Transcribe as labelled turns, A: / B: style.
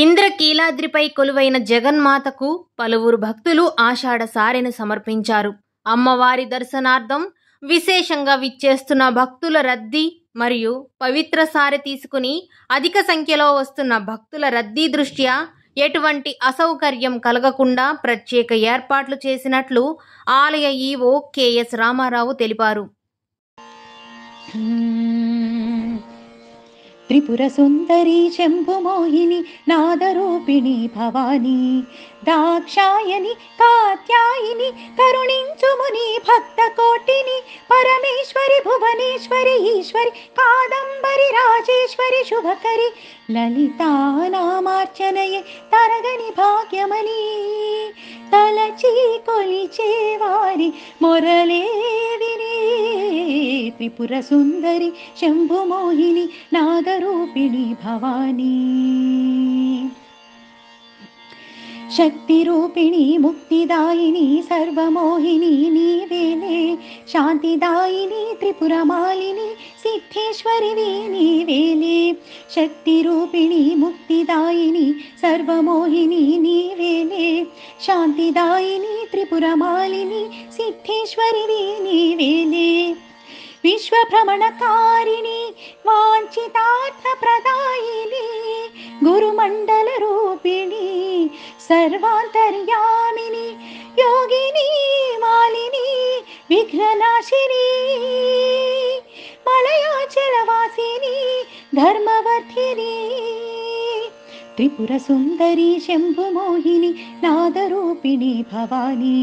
A: ఇంద్రకీలాద్రిపై కొలువైన జగన్మాతకు పలువురు భక్తులు ఆషాఢ సారెను సమర్పించారు. అమ్మవారి దర్శనార్థం విశేషంగా విచ్చేస్తున్న భక్తుల రద్దీ మరియు పవిత్ర సారె తీసుకుని అధిక సంఖ్యలో వస్తున్న భక్తుల రద్దీ దృష్ట్యా ఎటువంటి అసౌకర్యం కలగకుండా ప్రత్యేక ఏర్పాట్లు చేసినట్లు ఆలయ ఈవో కెఎస్ రామారావు తెలిపారు. Hmm.
B: త్రిపుర సుందరి శంభుమోహిని నాదరూపిణి భవానీ దాక్షాయని కాత్యాయిని కరుణించుముని భక్త కోటిని పరమేశ్వరి భువనేశ్వరి ఈశ్వరి కాదంబరి రాజేశ్వరి శుభకరి లలితానామార్చనయే తరగని భాగ్యమని తలచి కొలిచేవారి त्रिपुरसुन्दरि शम्भुमोहिनि नादरूपिणि भवानी शक्तिरूपिणी मुक्तिदायिनी सर्वमोहिनी सर्वमोहिनि शान्तिदायिनी त्रिपुरमालिनी सिद्धेश्वरिणी नीवेले शक्तिरूपिणी मुक्तिदायिनी सर्वमोहिनी नीवेले शान्तिदायिनी त्रिपुरमालिनी सिद्धेश्वरिणी नीवेले भ्रमणकारिणि वाितात्मप्रदायिनि गुरुमण्डलरूपिणि सर्वान्तर्यामिनि योगिनी मालिनी विघ्ननाशिनी मलयाचलवासिनी धर्मवर्धिनी त्रिपुरसुन्दरी शम्भुमोहिनी नादरूपिणी भवानी।